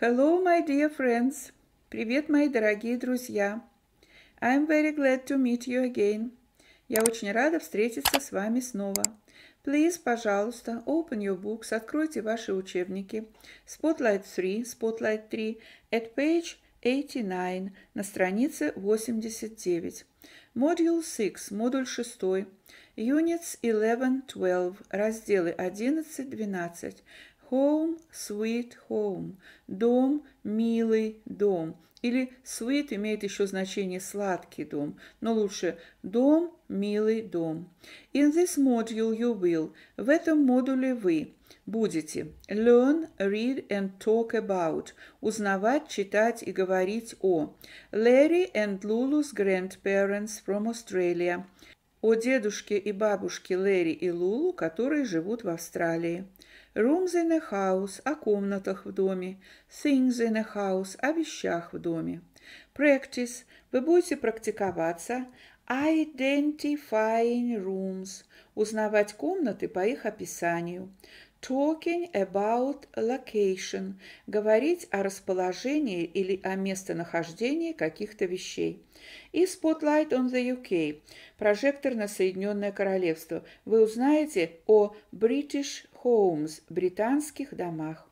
Hello, my dear friends. Привет, мои дорогие друзья. I'm very glad to meet you again. Я очень рада встретиться с вами снова. Please, пожалуйста, open your books, откройте ваши учебники. Spotlight 3, Spotlight 3, at page 89, на странице 89. Module 6, модуль 6. Units 11-12, разделы 11-12. Home, sweet home. Дом, милый дом. Или sweet имеет еще значение сладкий дом, но лучше дом, милый дом. In this module you will. В этом модуле вы будете learn, read and talk about. Узнавать, читать и говорить о. Larry and Lulu's grandparents from Australia. О дедушке и бабушке Лэри и Лулу, которые живут в Австралии. Rooms in a house – о комнатах в доме. Things in a house – о вещах в доме. Practice – вы будете практиковаться. Identifying rooms – узнавать комнаты по их описанию. Talking about location – говорить о расположении или о местонахождении каких-то вещей. И Spotlight on the UK – прожектор на Соединенное Королевство. Вы узнаете о British Homes – британских домах.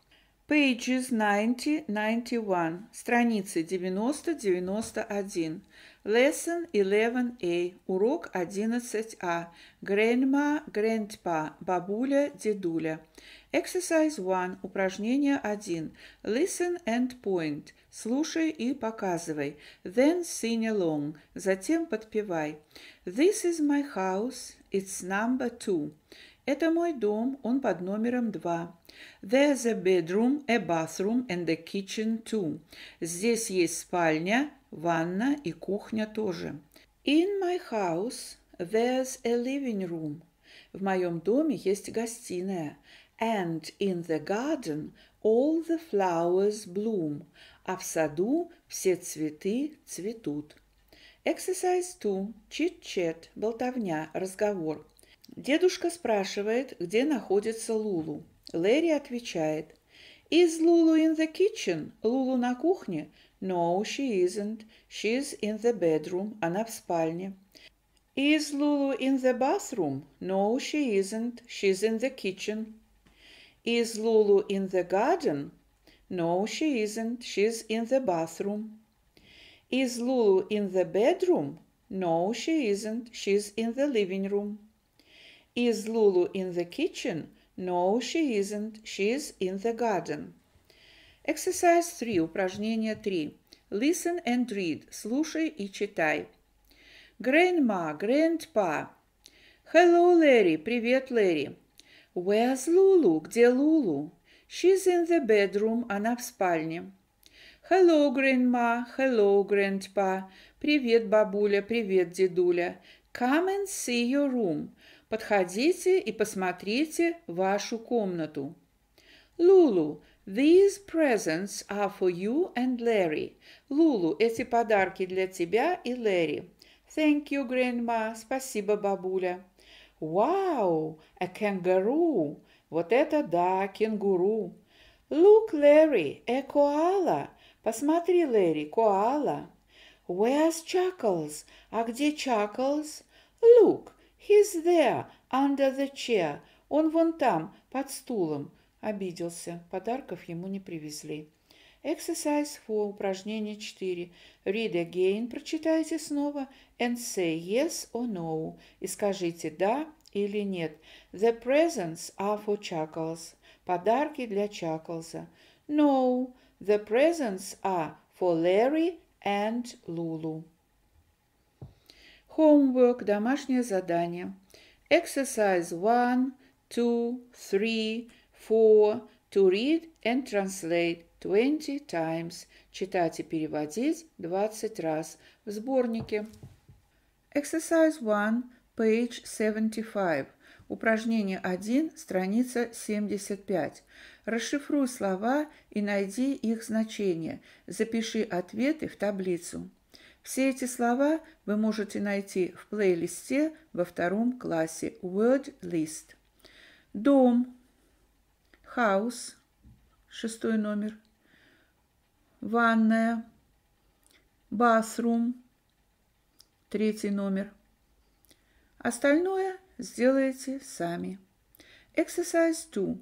Pages 90-91, страницы 90-91. Lesson 11a, урок 11а. Grandma, Grandpa, бабуля, дедуля. Exercise 1, упражнение 1. Listen and point, слушай и показывай. Then sing along, затем подпевай. This is my house, it's number 2. Это мой дом, он под номером 2. There's a bedroom, a bathroom and a kitchen too. Здесь есть спальня, ванна и кухня тоже. In my house there's a living room. В моем доме есть гостиная. And in the garden all the flowers bloom. А в саду все цветы цветут. Exercise 2. Chit-chat. Болтовня. Разговор. Дедушка спрашивает, где находится Лулу. Лэри отвечает. Is Lulu in the kitchen? Лулу на кухне? No, she isn't. She's in the bedroom. Она в спальне. Is Lulu in the bathroom? No, she isn't. She's in the kitchen. Is Lulu in the garden? No, she isn't. She's in the bathroom. Is Lulu in the bedroom? No, she isn't. She's in the living room. Is Lulu in the kitchen? No, she isn't. She's in the garden. Exercise 3. Упражнение 3. Listen and read. Слушай и читай. Grandma, Grandpa. Hello, Larry. Привет, Лэри. Where's Lulu? Где Лулу? She's in the bedroom. Она в спальне. Hello, Grandma. Hello, Grandpa. Привет, бабуля. Привет, дедуля. Come and see your room. Подходите и посмотрите вашу комнату. Лулу, these presents are for you and Larry. Лулу, эти подарки для тебя и Лэри. Thank you, Grandma. Спасибо, бабуля. Wow, a kangaroo. Вот это да, кенгуру. Look, Larry, a koala. Посмотри, Лэри, коала. Where's Chuckles? А где Chuckles? Look, He's there, under the chair. Он вон там, под стулом. Обиделся. Подарков ему не привезли. Exercise 4, упражнение 4. Read again, прочитайте снова, and say yes or no. И скажите да или нет. The presents are for Chuckles. Подарки для Чаклза. No, the presents are for Larry and Lulu. Homework, домашнее задание. Exercise 1, 2, 3, 4. To read and translate 20 times. Читать и переводить 20 раз. В сборнике. Exercise 1, page 75. Упражнение 1, страница 75. Расшифруй слова и найди их значение. Запиши ответы в таблицу. Все эти слова вы можете найти в плейлисте во втором классе Word List. Дом, house, шестой номер. ванная, bathroom, третий номер. Остальное сделаете сами. Exercise 2.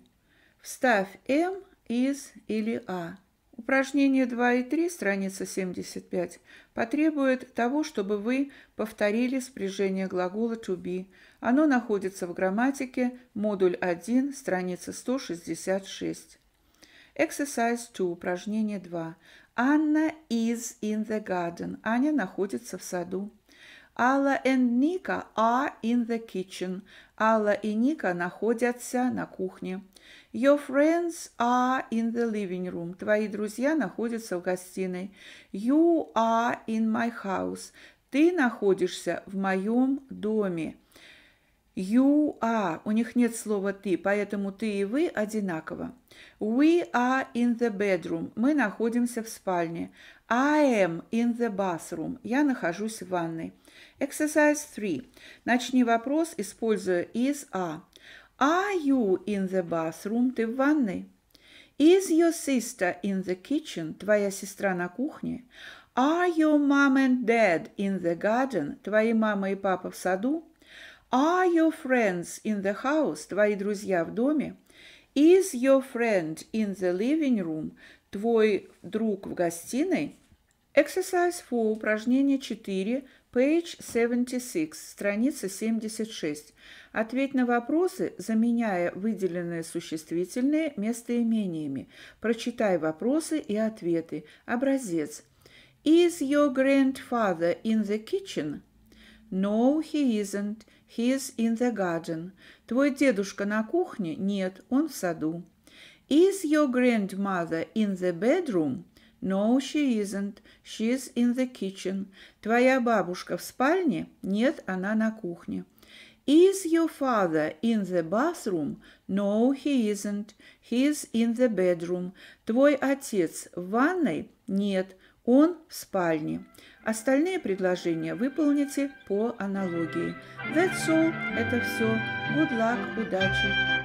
Вставь М, из или А. Упражнение 2 и 3, страница 75, потребует того, чтобы вы повторили спряжение глагола to be. Оно находится в грамматике, модуль 1, страница 166. Exercise 2, упражнение 2. Анна is in the garden. Аня находится в саду. Алла and Ника are in the kitchen. Алла и Ника находятся на кухне. Your friends are in the living room. Твои друзья находятся в гостиной. You are in my house. Ты находишься в моем доме. You are. У них нет слова ты, поэтому ты и вы одинаково. We are in the bedroom. Мы находимся в спальне. I am in the bathroom. Я нахожусь в ванной. Exercise 3. Начни вопрос, используя is, are. Are you in the bathroom? Ты в ванной? Is your sister in the kitchen? Твоя сестра на кухне? Are your mom and dad in the garden? Твои мама и папа в саду? Are your friends in the house? Твои друзья в доме? Is your friend in the living room? Твой друг в гостиной? Exercise 4, упражнение 4, page 76, страница 76. Ответь на вопросы, заменяя выделенные существительные местоимениями. Прочитай вопросы и ответы. Образец. Is your grandfather in the kitchen? No, he isn't. He is in the garden. Твой дедушка на кухне? Нет, он в саду. Is your grandmother in the bedroom? No, she isn't. She's in the kitchen. Твоя бабушка в спальне? Нет, она на кухне. Is your father in the bathroom? No, he isn't. He's in the bedroom. Твой отец в ванной? Нет, он в спальне. Остальные предложения выполните по аналогии. That's all. Это все. Good luck. Удачи.